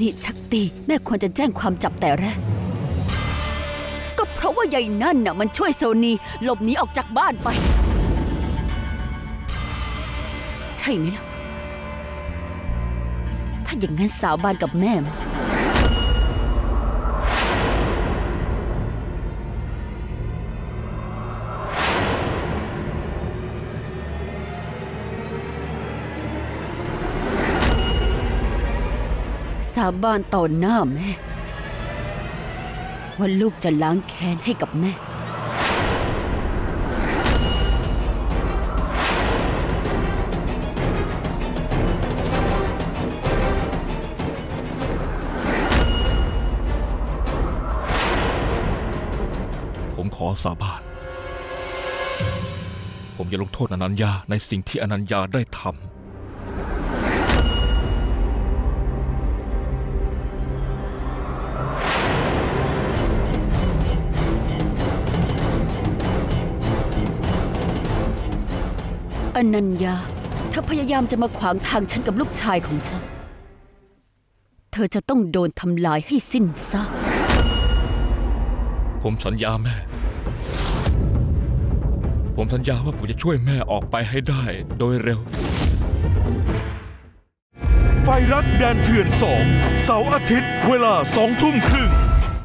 นี่ชักตีแม่ควรจะแจ้งความจับแต่แรก ก็เพราะว่ายายนั่นน่ะมันช่วยโซนีหลบหนีออกจากบ้านไป ใช่ไหมล่ะ ถ้าอย่างนั้นสาวบานกับแม่มา สาบานต่อหน้าแม่ ว่าลูกจะล้างแค้นให้กับแม่ผมขอสาบาน ผมจะลงโทษอนัญญาในสิ่งที่อนัญญาได้ทำ อนัญญาถ้าพยายามจะมาขวางทางฉันกับลูกชายของฉัน เธอจะต้องโดนทำลายให้สิ้นซาก ผมสัญญาแม่ ผมสัญญาว่าผมจะช่วยแม่ออกไปให้ได้โดยเร็ว ไฟรักแดนเถื่อนสองเสาร์อาทิตย์ เวลาสองทุ่มครึ่ง